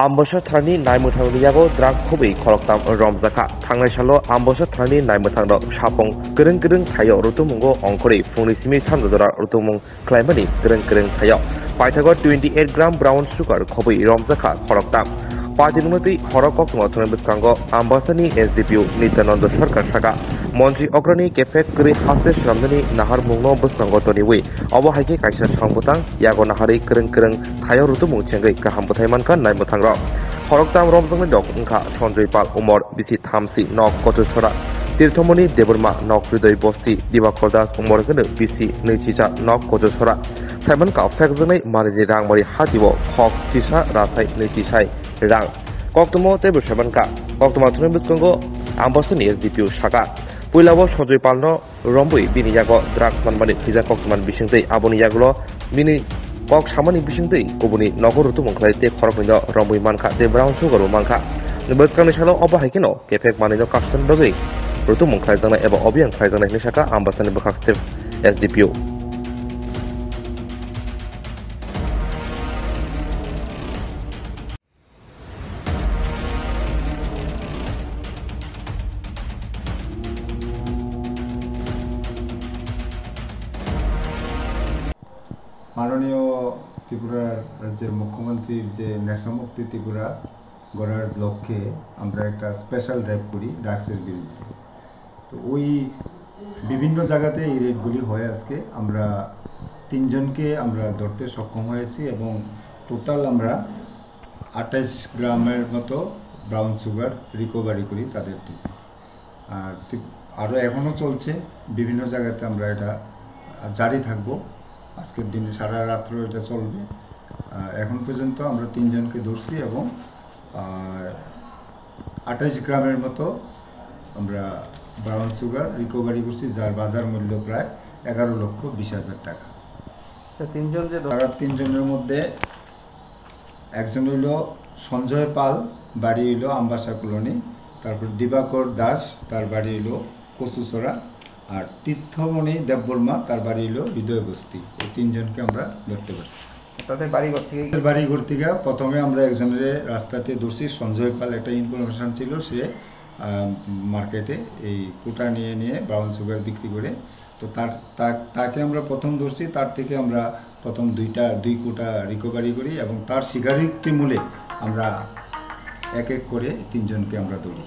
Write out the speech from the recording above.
암버셔 타니 나이무탕 리야고 드락스 코베이 코럭담 롬자카 탕레샬로 암버셔 타니 나이무탕로 샤봉 그릉그릉 타여 로토몽고 엉코리 풍리스미 산도더라 로토몽 클라이머니 그릉그릉 타여 পাইথাগর twenty eight gram brown sugar খবই রমজাখা খড়কতাম পাঁচ উন্নতি হরকক নথনবিস্কাঙ্গ আম্বাসানি এসডিপিউ নিত্যানন্দ সরকার শাখা 먼지 어그러니 개팩 그리 하스테 시람드니 나하르 몽노 부스던 것더니위 어버하게 가이사 상부당 야고 나하리 그릉그릉 타여루도 뭉친거 이까 한부타이만 간 나이 못한거 হরকতাম রমজংনি নকংখা সঞ্জয় পাল, উমর, বিসি থামসি, নক কত তীর্থমণি দেবরমা, নক হৃদয় বস্তি, দিবাকর দাস উমরগেন বিসি নৈচিচা, নক কত ছড়া। সাইমন কাফেকজনে মারিনি রাংমারি হাতিব খক চিসা রাসাই নৈচিসাই রাং কক্তম তেবু সাইমন কা। কক্তমা থুনে বিস্কঙ্গ এসডিপিউ শাখা। ույლავო সঞ্জয় পালনো, রম্বই বিনি ইয়াগো দ্রাগ মানবানি ফিজা কক মান বিসিংতেই আবনি ইয়াগলো মিনি কক সামানী বিসিংতেই কবুনি নগর রুতু মংখলাইতে খরকনিদ রম্বই মানখা দে ব্রাউন সুগরু মানখা নিবৎকানি সালো অবহাইকেন, কেফেক মানিদ কাকসন বগৈ রুতু মংখলাইদানা এবা অভিয়ান খাইজানা হিসাকা আম্বাসানি বখাক্সতে এসডিপিও। মাননীয় ত্রিপুরার রাজ্যের মুখ্যমন্ত্রীর যে নেশামুক্তি ত্রিপুরা গড়ার লক্ষ্যে আমরা একটা স্পেশাল ড্রাইভ করি ড্রাগসের বিরুদ্ধে। তো ওই বিভিন্ন জায়গাতে এই রেডগুলি হয় আজকে। আমরা তিনজনকে আমরা ধরতে সক্ষম হয়েছি এবং টোটাল আমরা আঠাশ গ্রামের মতো ব্রাউন সুগার রিকভারি করি তাদের থেকে। আর আরও এখনও চলছে। বিভিন্ন জায়গাতে আমরা এটা, জারি থাকব। আজকের দিনে সারা রাত্র এটা চলবে। এখন পর্যন্ত আমরা তিনজনকে ধরছি এবং আঠাশ গ্রামের মতো আমরা ব্রাউন সুগার রিকভারি করছি যার বাজার মূল্য প্রায় এগারো লক্ষ বিশ হাজার টাকা। স্যার তিনজন যে তারা তিনজনের মধ্যে একজন হইল সঞ্জয় পাল বাড়ি হইল আম্বাসা কলোনি তারপর দিবাকর দাস তার বাড়ি হইল কচুচড়া আর তীর্থমণি দেববর্মা তার বাড়ি হইল হৃদয় বস্তি। এই তিনজনকে আমরা ধরতে পারছি। তাদের বাড়িঘর থেকে বাড়ি ঘর থেকে প্রথমে আমরা একজনের রাস্তাতে ধরছি। সঞ্জয় পাল একটা ইনফরমেশন ছিল সে মার্কেটে এই কোটা নিয়ে নিয়ে ব্রাউন সুগার বিক্রি করে। তো তার তাকে আমরা প্রথম ধরছি। তার থেকে আমরা প্রথম দুইটা দুই কোটা রিকভারি করি এবং তার স্বীকারোক্তি মূলে আমরা এক এক করে তিনজনকে আমরা ধরি।